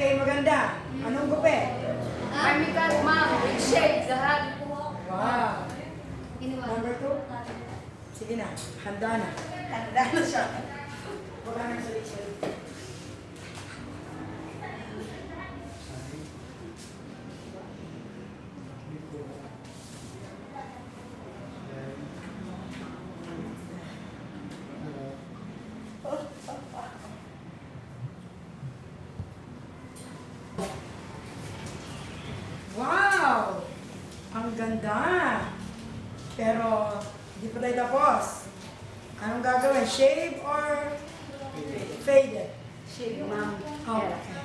kay maganda. Anong gupe? Chemical, ma'am. Shake, lahat. Wow. Number two? Sige na, handa na. Handa na siya. Wala nang salit-salit. Ganda! Pero, hindi pa tayo tapos. Anong gagawin? Shave or faded? Shave, ma'am. Oh, okay.